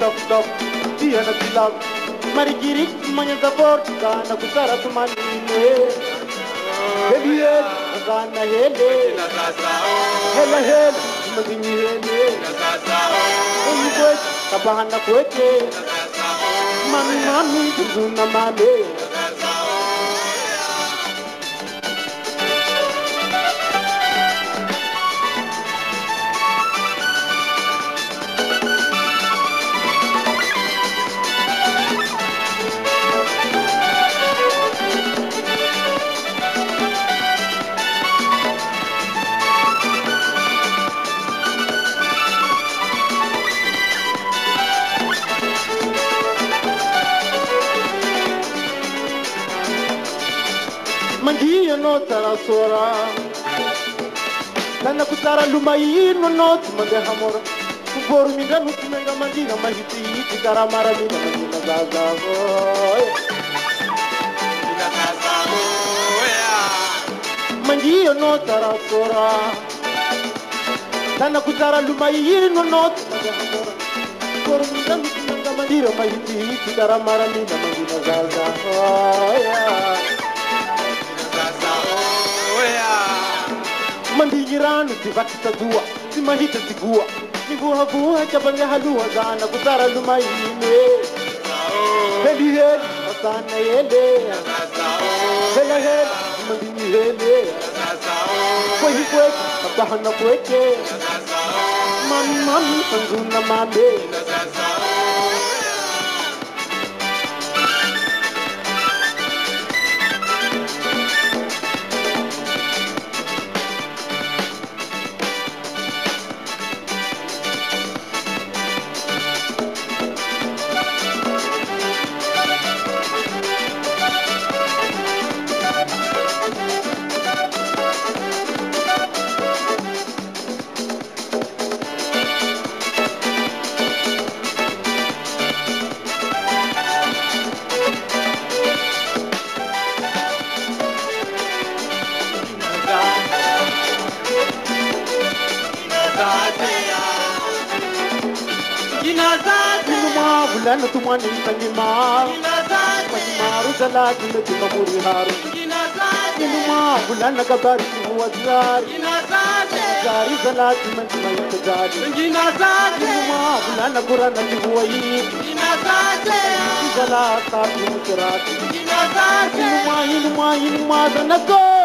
dap dap dia na tilap mari girik manya zabor kana kusara tumani Heliel kana hele hele hel madini hele Umgoj tabahan na kwete Mami mami tundu na mame ino tsara sora nana kutsara luma ino no tsy mandeha mora kuvoro mindra no tsy mainga mandina mahitihity tsara mara mina mandina zazavo mandia no tsara sora nana kutsara luma ino no tsy mandeha mora kuvoro mindra no tsy mainga mandina mahitihity tsara mara mina mandina zazavo mandiyi rano ty goa tsy mahita tivaksitadua timahita tigua nivuhavuha cabangahaluhagana kutara lumaine heliheli asana yele helahela mandigny hely kwehi kweke atahana kweke mamimami sanzuna mame Ina za ta yi mutu ra ta yi, ina za ta yi, ina za